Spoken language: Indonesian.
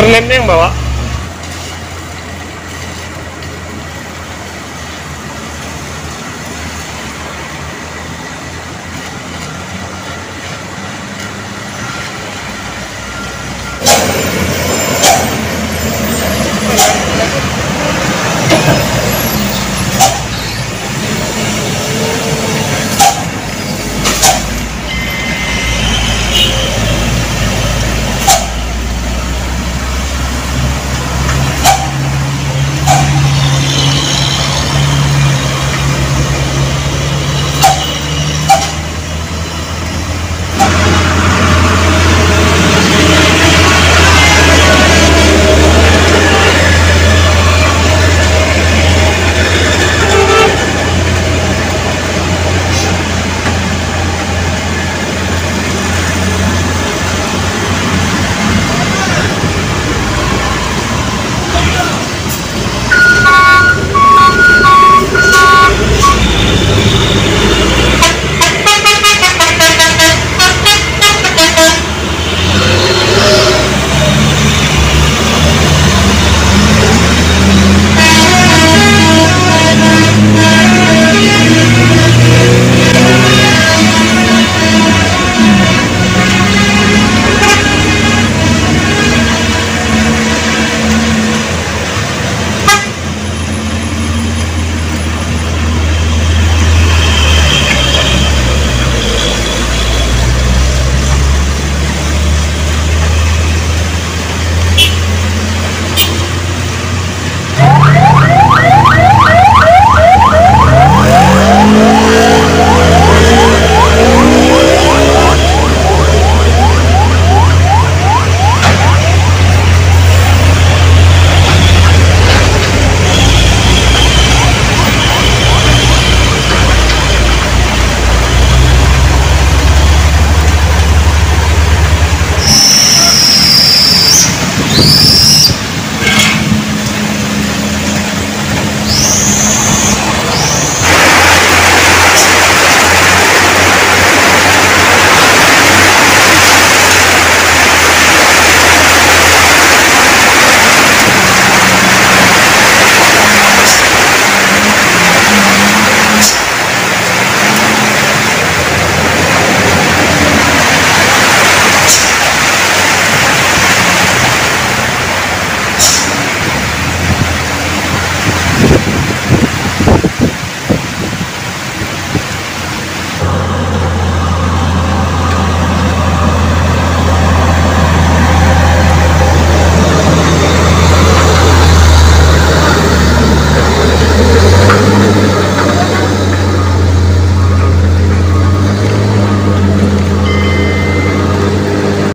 Kernetnya yang bawa.